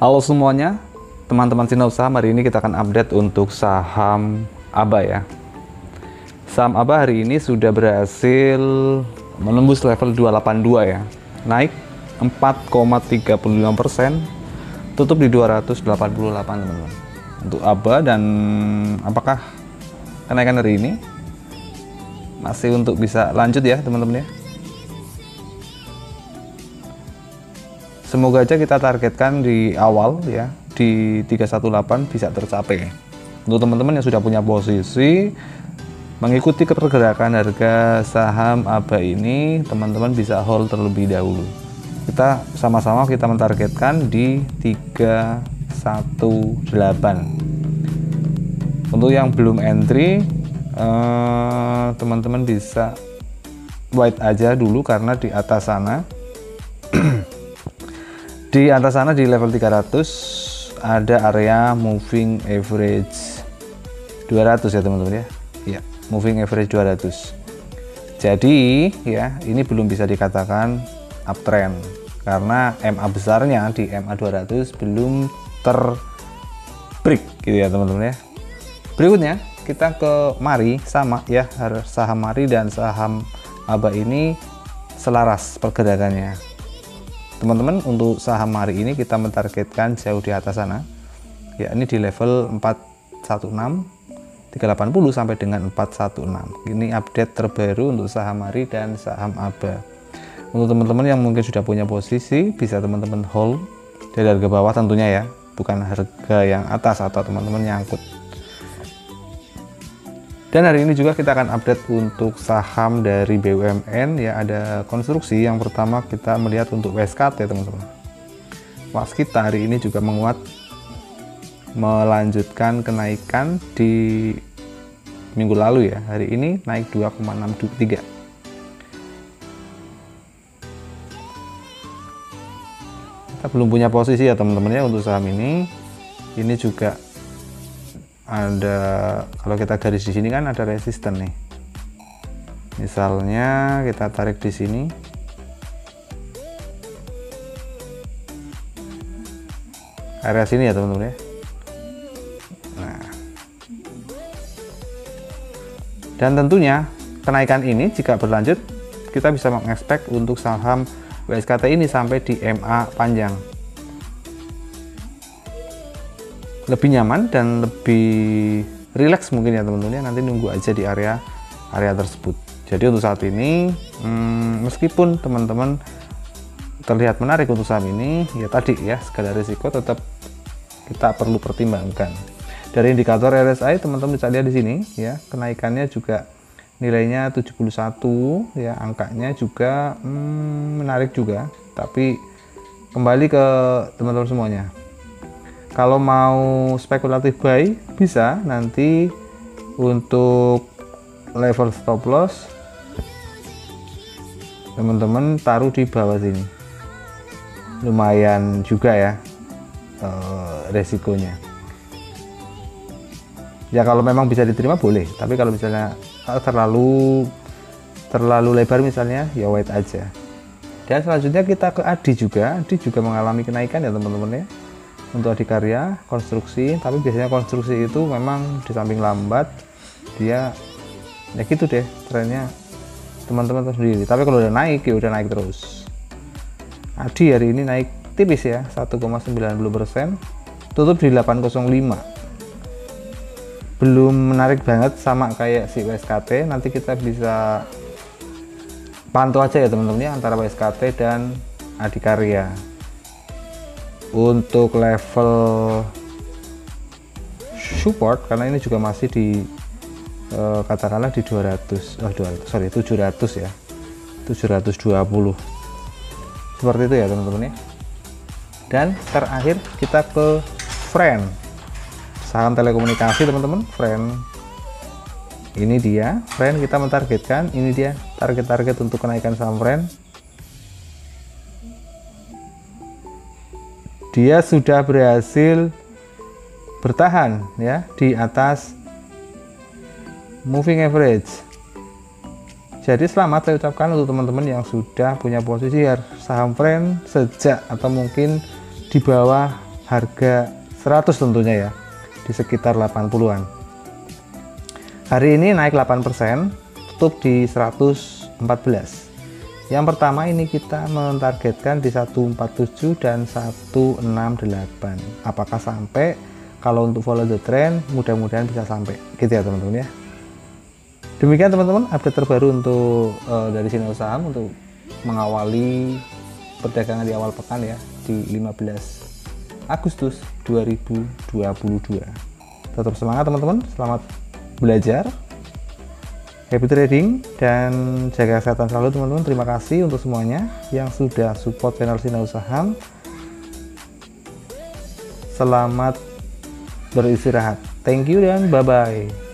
Halo semuanya, teman-teman Cina Usaha, hari ini kita akan update untuk saham ABA ya. Saham ABA hari ini sudah berhasil menembus level 282 ya, naik 4,35 persen, tutup di 288 teman-teman. Untuk ABA dan apakah kenaikan hari ini masih untuk bisa lanjut ya teman-teman ya. Semoga aja kita targetkan di awal ya di 318 bisa tercapai. Untuk teman-teman yang sudah punya posisi mengikuti pergerakan harga saham ABA ini, teman-teman bisa hold terlebih dahulu. Kita sama-sama kita mentargetkan di 318. Untuk yang belum entry, eh, teman-teman eh, bisa wait aja dulu karena di atas sana di atas sana di level 300 ada area moving average 200 ya teman-teman ya? Ya moving average 200 jadi ya ini belum bisa dikatakan uptrend. Karena MA besarnya di MA 200 belum ter break gitu ya teman-teman ya? Berikutnya kita ke Mari. Sama ya saham Mari dan saham ABA ini selaras pergerakannya teman-teman untuk saham hari ini kita mentargetkan jauh di atas sana. Ya ini di level 416 380 sampai dengan 416 ini update terbaru untuk saham hari dan saham ABA untuk teman-teman yang mungkin sudah punya posisi bisa teman-teman hold dari harga bawah tentunya ya. Bukan harga yang atas atau teman-teman nyangkut dan hari ini juga kita akan update untuk saham dari BUMN ya ada konstruksi yang pertama kita melihat untuk WSKT teman-teman. Waskita hari ini juga menguat melanjutkan kenaikan di minggu lalu ya. Hari ini naik 2,63. Kita belum punya posisi ya teman-teman ya untuk saham ini. Ini juga ada kalau kita garis di sini kan ada resisten nih. Misalnya kita tarik di sini. Area sini ya teman-teman ya. Nah. Dan tentunya kenaikan ini jika berlanjut kita bisa mengekspek untuk saham WSKT ini sampai di MA panjang lebih nyaman dan lebih rileks mungkin ya teman-teman ya. Nanti nunggu aja di area area tersebut. Jadi untuk saat ini hmm, meskipun teman-teman terlihat menarik untuk saham ini ya tadi ya segala risiko tetap kita perlu pertimbangkan. Dari indikator RSI teman-teman bisa lihat di sini ya kenaikannya juga nilainya 71 ya angkanya juga hmm, menarik juga. Tapi kembali ke teman-teman semuanya kalau mau spekulatif buy bisa nanti untuk level stop loss teman-teman taruh di bawah sini. Lumayan juga ya uh, resikonya. Ya kalau memang bisa diterima boleh. Tapi kalau misalnya eh, terlalu terlalu lebar misalnya ya wait aja. Dan selanjutnya kita ke Adi juga. Adi juga mengalami kenaikan ya teman-teman ya untuk adikarya konstruksi tapi biasanya konstruksi itu memang di samping lambat dia ya gitu deh trennya teman-teman sendiri tapi kalau udah naik ya udah naik terus. Adi hari ini naik tipis ya 1,90% tutup di 805 belum menarik banget sama kayak si WSKT nanti kita bisa pantau aja ya teman-teman ya antara WSKT dan Adikarya untuk level support karena ini juga masih di uh, katakanlah di 200 oh 200 sorry 700 ya. 720 seperti itu ya teman-teman ya. Dan terakhir kita ke friend. Saham telekomunikasi teman-teman friend. Ini dia friend kita mentargetkan. Ini dia target-target untuk kenaikan saham friend dia sudah berhasil bertahan ya di atas moving average. Jadi selamat saya ucapkan untuk teman-teman yang sudah punya posisi saham friend sejak atau mungkin di bawah harga 100 tentunya ya di sekitar 80-an hari ini naik 8% tutup di 114 yang pertama ini kita mentargetkan di 147 dan 168 apakah sampai? Kalau untuk follow the trend mudah-mudahan bisa sampai. Gitu ya teman-teman ya. Demikian teman-teman update terbaru untuk uh, dari sini saham untuk mengawali perdagangan di awal pekan ya di 15 Agustus 2022 tetap semangat teman-teman. Selamat belajar happy trading dan jaga kesehatan selalu teman-teman. Terima kasih untuk semuanya yang sudah support channel Sinau Saham. Selamat beristirahat. Thank you dan bye bye